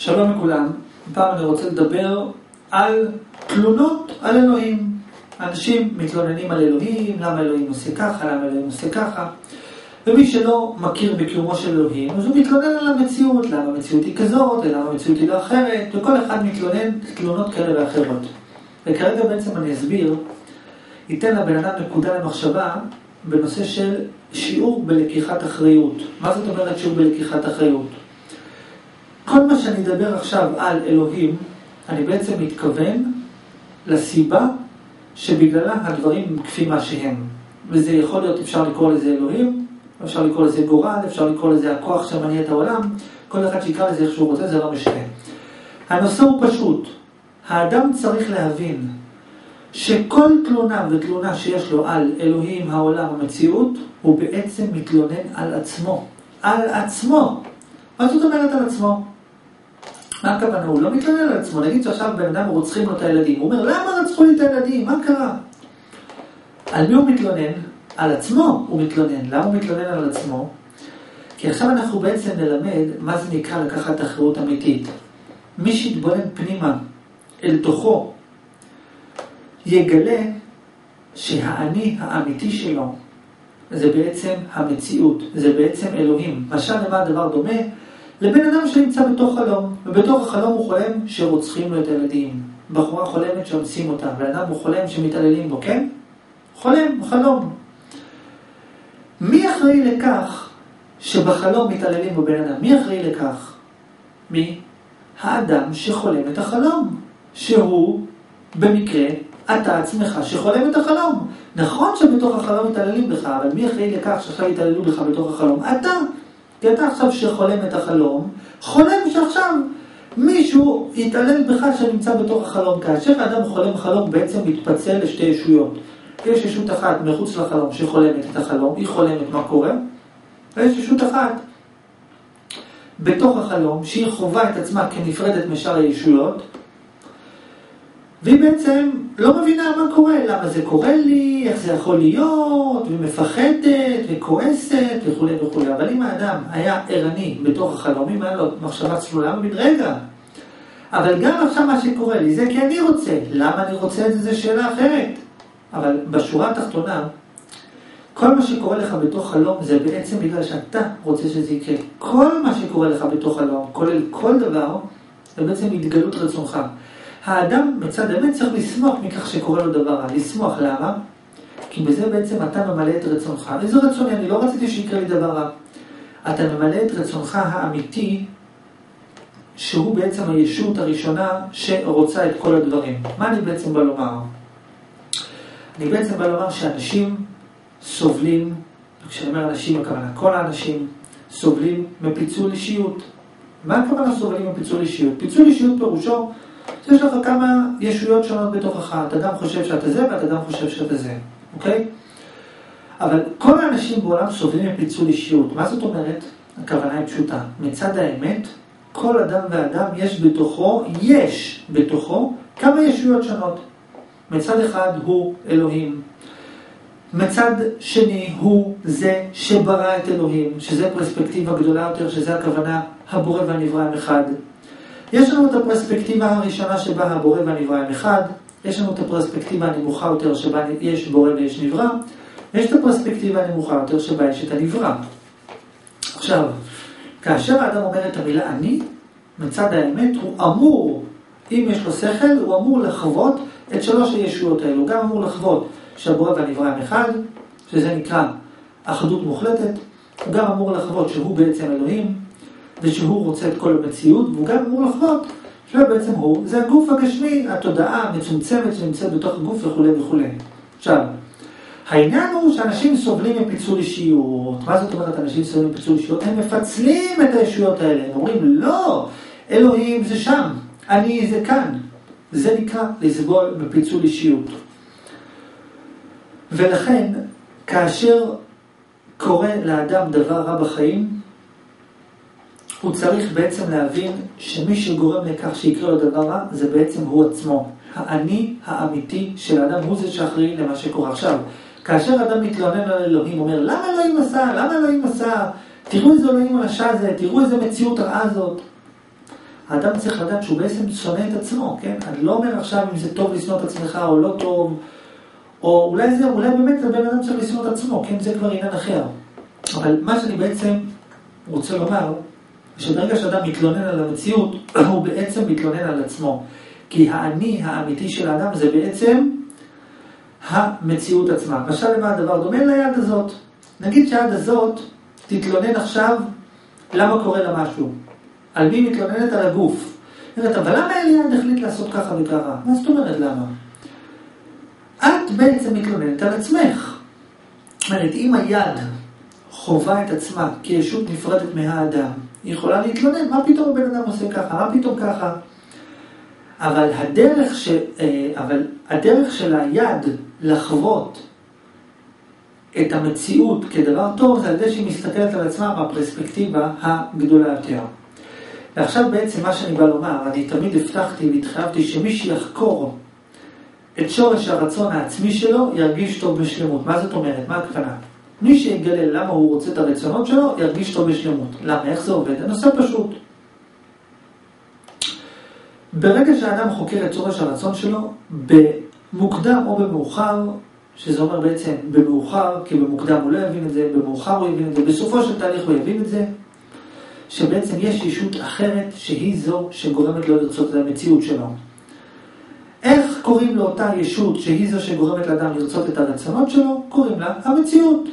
שלום לכולם, הפעם אני רוצה לדבר על תלונות על אלוהים. אנשים מתלוננים על אלוהים, למה אלוהים עושה ככה, למה אלוהים עושה ככה. ומי שלא מכיר בקיומו של אלוהים, אז הוא מתלונן על המציאות, למה המציאות היא כזאת, למה המציאות היא לא אחרת, וכל אחד מתלונן תלונות כאלה ואחרות. וכרגע בעצם אני אסביר, ייתן לבן אדם נקודה למחשבה בנושא של שיעור בלקיחת אחריות. מה זאת אומרת שיעור בלקיחת אחריות? כל מה שאני אדבר עכשיו על אלוהים, אני בעצם מתכוון לסיבה שבגללה הדברים כפי מה שהם. וזה יכול להיות, אפשר לקרוא לזה אלוהים, אפשר לקרוא לזה גורל, אפשר לקרוא לזה הכוח שמניע את העולם, כל אחד שיקרא לזה איך שהוא רוצה, זה לא משנה. הנושא הוא פשוט, האדם צריך להבין שכל תלונה ותלונה שיש לו על אלוהים, העולם, המציאות, הוא בעצם מתלונן על עצמו. על עצמו. מה זאת אומרת על עצמו? מה הכוונה? הוא לא מתלונן על עצמו. נגיד שעכשיו בן אדם רוצחים לו את הילדים. הוא אומר, למה רצחו לי את הילדים? מה קרה? על מי הוא מתלונן? על עצמו הוא מתלונן. למה הוא מתלונן על עצמו? כי עכשיו אנחנו בעצם נלמד מה זה נקרא לקחת אחריות אמיתית. מי שיתבונן פנימה אל תוכו, יגלה שהאני האמיתי שלו זה בעצם המציאות, זה בעצם אלוהים. משל למה הדבר דומה? לבן אדם שנמצא בתוך חלום, ובתוך החלום הוא חולם שרוצחים לו את הילדים. בחורה חולמת שאונסים אותה, בן אדם הוא חולם שמתעללים בו, כן? חולם, חלום. מי אחראי לכך שבחלום מתעללים בבן אדם? מי אחראי לכך? מי? האדם שחולם את החלום, שהוא במקרה אתה עצמך שחולם את החלום. נכון שבתוך החלום מתעללים בך, אבל מי אחראי לכך שעכשיו יתעללו בך בתוך החלום? אתה. כי אתה עכשיו שחולם את החלום, חולם שעכשיו מישהו יתעלל בך שנמצא בתוך החלום. כאשר האדם חולם חלום בעצם מתפצל לשתי ישויות. יש ישות אחת מחוץ לחלום שחולמת את החלום, היא חולמת מה קורה, ויש ישות אחת בתוך החלום שהיא חווה את עצמה כנפרדת משאר הישויות, והיא בעצם לא מבינה מה קורה, למה זה קורה לי, איך זה יכול להיות, ומפחדת, וכועסת, וכולי וכולי. אבל אם האדם היה ערני בתוך החלום, אם היה לו מחשבה צלולה, הוא רגע, אבל גם עכשיו מה שקורה לי זה כי אני רוצה. למה אני רוצה את זה, זו שאלה אחרת. אבל בשורה התחתונה, כל מה שקורה לך בתוך חלום זה בעצם בגלל שאתה רוצה שזה יקרה. כל מה שקורה לך בתוך חלום, כולל כל דבר, זה בעצם התגלות רצונך. האדם מצד האמת צריך לשמוח מכך שקורה לו דבר רע. לשמוח, למה? כי בזה בעצם אתה ממלא את רצונך. איזה רצוני? אני לא רציתי שיקרה לי דבר רע. אתה ממלא את רצונך האמיתי, שהוא בעצם הישות הראשונה שרוצה את כל הדברים. מה אני בעצם בא לומר? אני בעצם בא לומר שאנשים סובלים, כשאני אומר אנשים, הכוונה כל האנשים, סובלים מפיצול אישיות. מה הכוונה סובלים מפיצול אישיות? פיצול אישיות פירושו יש לך כמה ישויות שונות בתוכך. אתה גם חושב שאתה זה ואתה גם חושב שאתה זה, אוקיי? אבל כל האנשים בעולם סובלים מפיצול אישיות. מה זאת אומרת? הכוונה היא פשוטה. מצד האמת, כל אדם ואדם יש בתוכו, יש בתוכו כמה ישויות שונות. מצד אחד הוא אלוהים. מצד שני הוא זה שברא את אלוהים, שזה פרספקטיבה גדולה יותר, שזה הכוונה הבורא והנברא אחד. יש לנו את הפרספקטיבה הראשונה שבה הבורא והנברא הם אחד, יש לנו את הפרספקטיבה הנמוכה יותר שבה יש בורא ויש נברא, ויש את הפרספקטיבה הנמוכה יותר שבה יש את הנברא. עכשיו, כאשר האדם אומר את המילה אני, מצד האמת הוא אמור, אם יש לו שכל, הוא אמור לחוות את שלוש הישויות האלו. גם אמור לחוות שהבורא והנברא הם אחד, שזה נקרא אחדות מוחלטת, הוא גם אמור לחוות שהוא בעצם אלוהים, ושהוא רוצה את כל המציאות, והוא גם אמור לחוות שבעצם הוא, זה הגוף הגשמי, התודעה המצומצמת שנמצאת בתוך הגוף וכולי וכולי. עכשיו, העניין הוא שאנשים סובלים מפיצול אישיות. מה זאת אומרת אנשים סובלים מפיצול אישיות? הם מפצלים את הישויות האלה. הם אומרים, לא, אלוהים זה שם, אני זה כאן. זה נקרא לסבול בפיצול אישיות. ולכן, כאשר קורה לאדם דבר רע בחיים, הוא צריך בעצם להבין שמי שגורם לכך שיקרה לו דבר רע, זה בעצם הוא עצמו. האני האמיתי של האדם הוא זה שאחראי למה שקורה. עכשיו, כאשר אדם מתלונן על אלוהים, אומר, למה אלוהים עשה? למה אלוהים עשה? תראו איזה אלוהים הרשע זה, תראו איזה מציאות רעה זאת. האדם צריך לדעת שהוא בעצם שונא את עצמו, כן? אני לא אומר עכשיו אם זה טוב לשנוא את עצמך או לא טוב, או אולי זה, אולי באמת הבן אדם צריך לשנוא את עצמו, כן? זה כבר עניין אחר. אבל מה שאני בעצם רוצה לומר, שברגע שאדם מתלונן על המציאות, הוא בעצם מתלונן על עצמו. כי האני האמיתי של האדם זה בעצם המציאות עצמה. משל למה הדבר דומה ליד הזאת. נגיד שהיד הזאת תתלונן עכשיו למה קורה לה משהו. על מי מתלוננת? על הגוף. אומרת, אבל למה אליעד החליט לעשות ככה וככה? מה זאת אומרת למה? את בעצם מתלוננת על עצמך. זאת אומרת, אם היד חווה את עצמה כישות נפרדת מהאדם, היא יכולה להתלונן, מה פתאום הבן אדם עושה ככה, מה פתאום ככה. אבל הדרך, ש... אה, אבל הדרך של היד לחוות את המציאות כדבר טוב, זה על ידי שהיא מסתכלת על עצמה בפרספקטיבה הגדולה יותר. ועכשיו בעצם מה שאני בא לומר, אני תמיד הבטחתי והתחייבתי שמי שיחקור את שורש הרצון העצמי שלו, ירגיש טוב בשלמות. מה זאת אומרת? מה הכוונה? מי שיגלה למה הוא רוצה את הרצונות שלו, ירגיש טוב בשלמות. למה? איך זה עובד? הנושא פשוט. ברגע שהאדם חוקר את שורש הרצון שלו, במוקדם או במאוחר, שזה אומר בעצם במאוחר, כי במוקדם הוא לא יבין את זה, במאוחר הוא יבין את זה, בסופו של תהליך הוא יבין את זה, שבעצם יש ישות אחרת שהיא זו שגורמת לו לרצות את המציאות שלו. איך קוראים לאותה ישות שהיא זו שגורמת לאדם לרצות את הרצונות שלו? קוראים לה המציאות.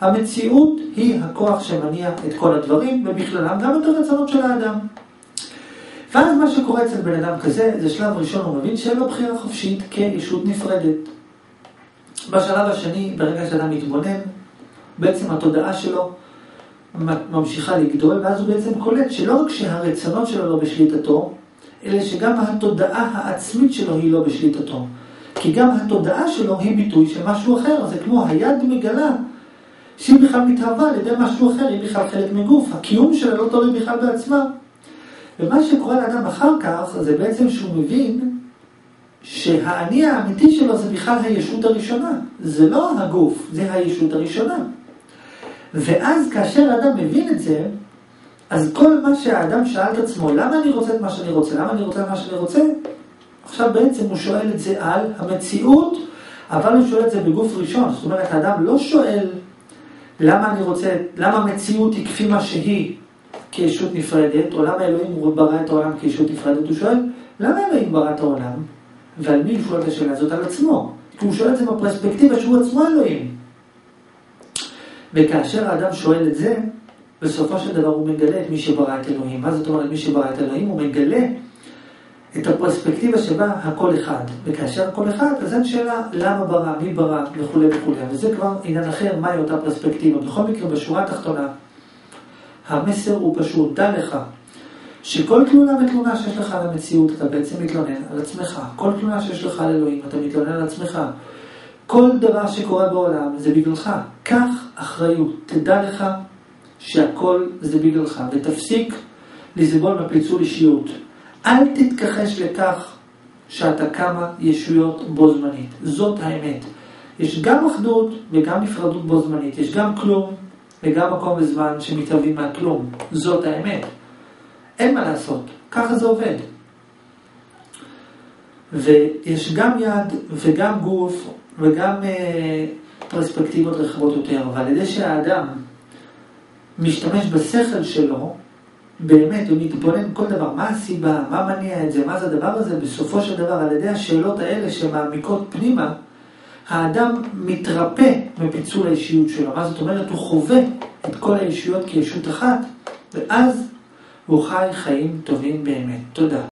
המציאות היא הכוח שמניע את כל הדברים, ובכללם גם את הרצונות של האדם. ואז מה שקורה אצל בן אדם כזה, זה שלב ראשון, הוא מבין שאין לו בחירה חופשית כישות נפרדת. בשלב השני, ברגע שאדם מתבונן, בעצם התודעה שלו ממשיכה לגדול, ואז הוא בעצם קולט שלא רק שהרצונות שלו לא בשליטתו, אלא שגם התודעה העצמית שלו היא לא בשליטתו. כי גם התודעה שלו היא ביטוי של משהו אחר, זה כמו היד מגלה שהיא בכלל מתהווה על ידי משהו אחר, היא בכלל חלק מגוף, הקיום שלה לא תלוי בכלל בעצמה. ומה שקורה לאדם אחר כך, זה בעצם שהוא מבין שהאני האמיתי שלו זה בכלל הישות הראשונה. זה לא הגוף, זה הישות הראשונה. ואז כאשר האדם מבין את זה, אז כל מה שהאדם שאל את עצמו, למה אני רוצה את מה שאני רוצה? למה אני רוצה מה שאני רוצה? עכשיו בעצם הוא שואל את זה על המציאות, אבל הוא שואל את זה בגוף ראשון. זאת אומרת, האדם לא שואל למה אני רוצה, למה המציאות היא כפי מה שהיא כישות נפרדת, או למה אלוהים ברא את העולם כישות נפרדת, הוא שואל, למה אלוהים ברא את העולם? ועל מי הוא את השאלה הזאת? על עצמו. כי הוא שואל את זה בפרספקטיבה שהוא עצמו אלוהים. וכאשר האדם שואל את זה, בסופו של דבר הוא מגלה את מי שברא את אלוהים. מה זאת אומרת מי שברא את אלוהים? הוא מגלה את הפרספקטיבה שבה הכל אחד. וכאשר הכל אחד, אז אין שאלה למה ברא, מי ברא וכולי וכולי. וזה כבר עניין אחר, מהי אותה פרספקטיבה. בכל מקרה, בשורה התחתונה, המסר הוא פשוט, דע לך, שכל תלונה ותלונה שיש לך על המציאות, אתה בעצם מתלונן על עצמך. כל תלונה שיש לך על אלוהים, אתה מתלונן על עצמך. כל דבר שקורה בעולם זה בגללך. קח אחריות, תדע לך שהכל זה בגללך, ותפסיק לסבול מפיצול אישיות. אל תתכחש לכך שאתה כמה ישויות בו זמנית. זאת האמת. יש גם אחדות וגם נפרדות בו זמנית. יש גם כלום וגם מקום וזמן שמתהווים מהכלום. זאת האמת. אין מה לעשות, ככה זה עובד. ויש גם יד וגם גוף וגם אה, פרספקטיבות רחבות יותר, אבל על ידי שהאדם משתמש בשכל שלו, באמת, הוא מתבונן כל דבר, מה הסיבה, מה מניע את זה, מה זה הדבר הזה, בסופו של דבר, על ידי השאלות האלה שמעמיקות פנימה, האדם מתרפא מפיצול האישיות שלו. מה זאת אומרת? הוא חווה את כל האישיות כישות אחת, ואז הוא חי חיים טובים באמת. תודה.